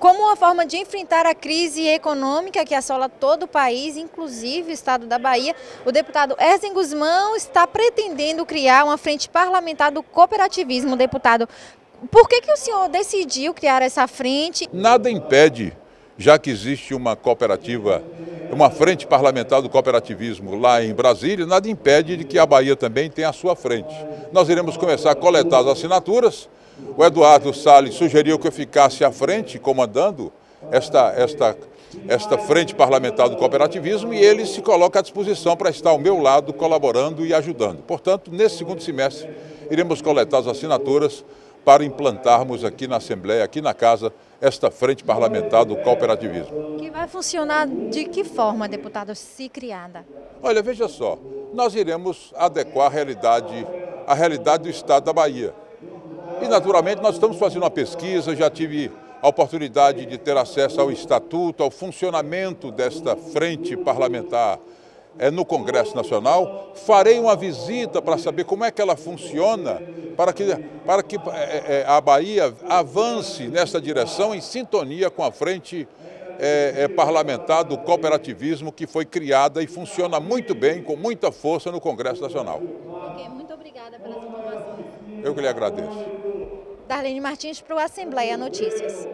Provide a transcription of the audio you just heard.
Como uma forma de enfrentar a crise econômica que assola todo o país, inclusive o estado da Bahia, o deputado Erzen Guzmão está pretendendo criar uma frente parlamentar do cooperativismo. Deputado, por que, que o senhor decidiu criar essa frente? Nada impede, já que existe uma cooperativa, uma frente parlamentar do cooperativismo lá em Brasília, nada impede de que a Bahia também tenha a sua frente. Nós iremos começar a coletar as assinaturas o Eduardo Salles sugeriu que eu ficasse à frente, comandando esta, esta, esta frente parlamentar do cooperativismo, e ele se coloca à disposição para estar ao meu lado, colaborando e ajudando. Portanto, nesse segundo semestre, iremos coletar as assinaturas para implantarmos aqui na Assembleia, aqui na Casa, esta frente parlamentar do cooperativismo. Que vai funcionar de que forma, deputado, se criada? Olha, veja só, nós iremos adequar a realidade, a realidade do Estado da Bahia. E, naturalmente, nós estamos fazendo uma pesquisa, já tive a oportunidade de ter acesso ao estatuto, ao funcionamento desta frente parlamentar é, no Congresso Nacional. Farei uma visita para saber como é que ela funciona, para que, para que é, é, a Bahia avance nessa direção em sintonia com a frente é, é, parlamentar do cooperativismo que foi criada e funciona muito bem, com muita força no Congresso Nacional. Okay, muito obrigada pelas informações. Eu que lhe agradeço. Darlene Martins para o Assembleia Notícias.